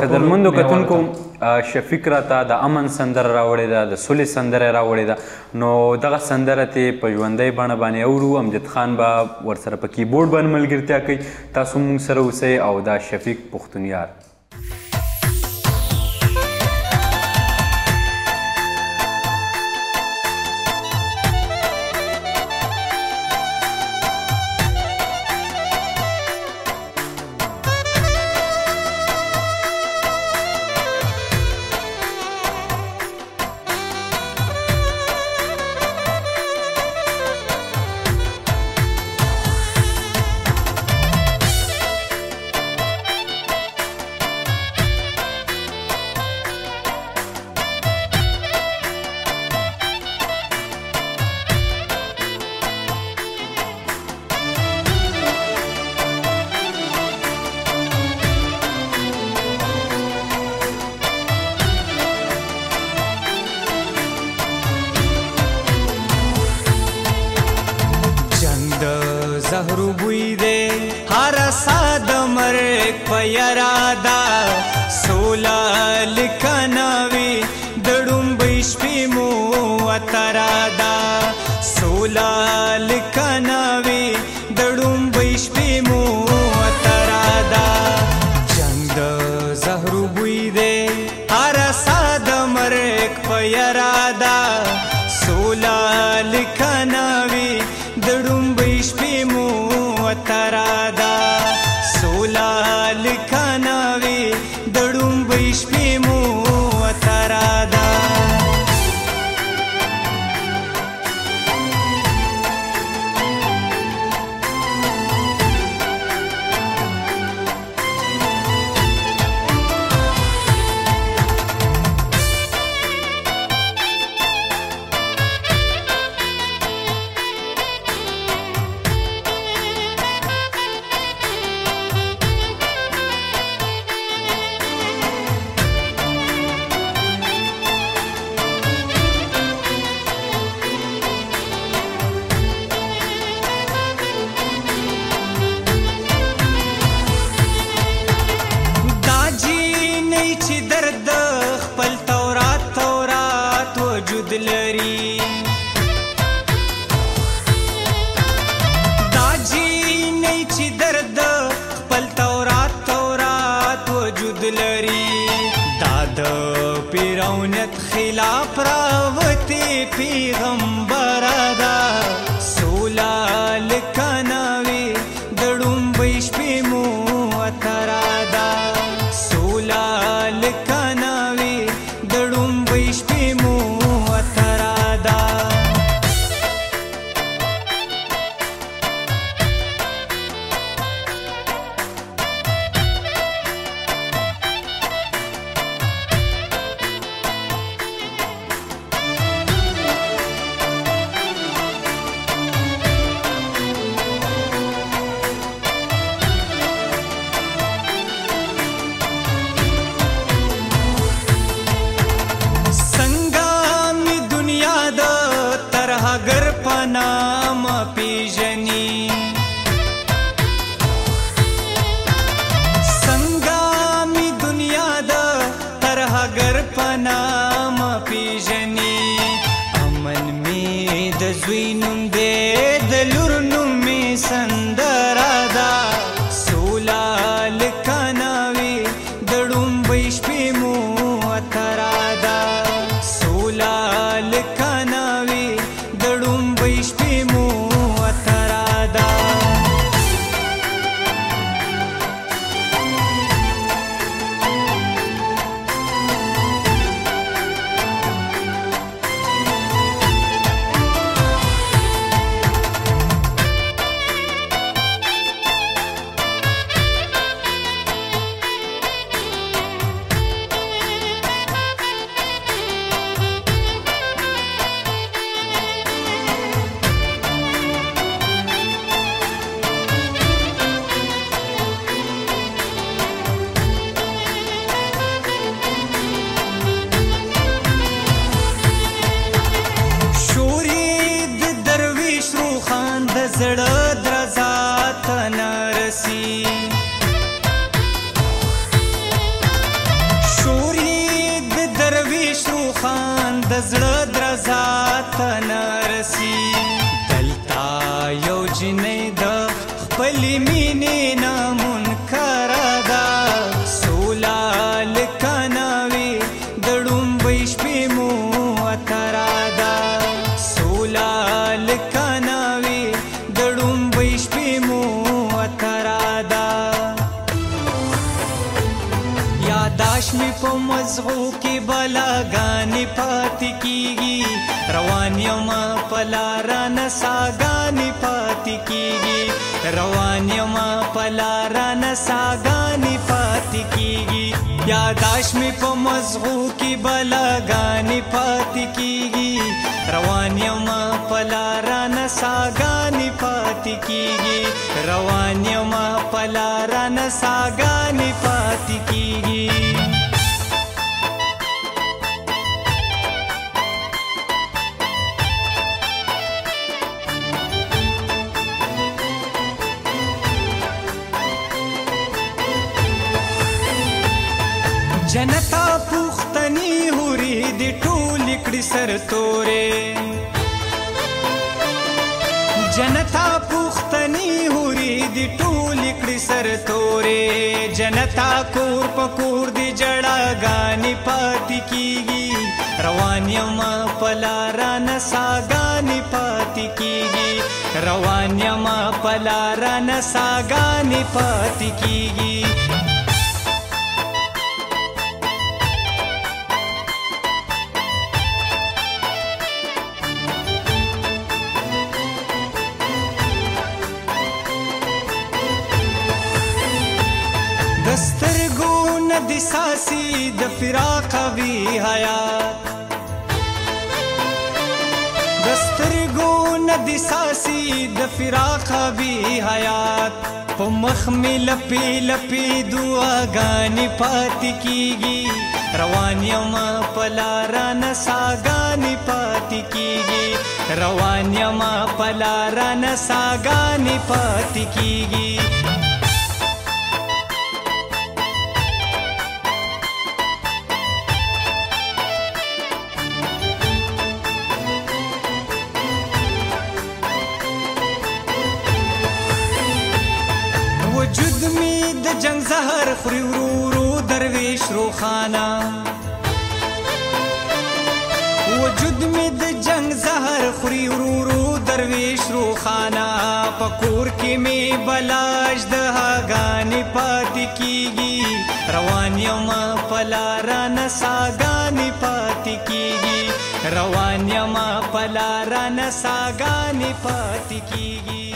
که د لمونځو کتونکو شفیق راته د امن سندره راوړې ده د سولې سندره راوړې ده نو دغه سندره ته په ژوندۍ بڼه باندې اورو امجد خان به ورسره په کیبورډ باندې ملګرتیا کوي تاسو موږ سره اوسئ او دا شفیق پښتونیار لال کناوي دړم ویش په مو ترا دا جنگ د زهرو بوی دې هر ساد مرګ په یرا دا سولال کناوي دړم ویش په مو ترا في غم ما پیژني څنګه می دنیا د ترها ګر پنا ما پیژني امن می د زوینم دې د لور نوم می سن بنارسی شوري د درویش روخان د زړه درزا تنارسی دلتا یو جنې د خپل مینې نامون کردا کاش می په مزغو کې بلاګانې پاتې کیږي روان یم په لار نه ساګانې پاتې کیږي روان یم په لار نه ساګانې پاتې کیږي یاداش می په مزغو کې بلاګانې پاتې کیږي روان یم په لار نه ساګانې پاتې کیږي روان یم په لار نه ساګانې پاتې پاتې کیږي جنتا پوښتنی هوري دي ټول کړي سر تورې جنتا پوښت پښتني هوري دی ټول کړي سر تورې جنتا کور پکور دی جړه غاني پات کیږي روان یم پلاران ساګاني پات کیږي روان یم پلاران ساګاني پات کیږي دی ساسي د فراق وی حیات دسترګو ندی ساسي د فراق وی حیات په مخ می لپی لپی دعاګانې پاتې کیږي روان یم په لار نه ساګانې پاتې کیږي روان یم په لار نه ساګانې پاتې کیږي د جنگ زهر خوري ورو ورو درویش روخانه وجود می د جنگ زهر خوري ورو ورو درویش روخانه پکور کې می بلاش د هاګانې پات کیږي روان یم پلاران ساګانې پات کیږي روان یم پلاران ساګانې پات کیږي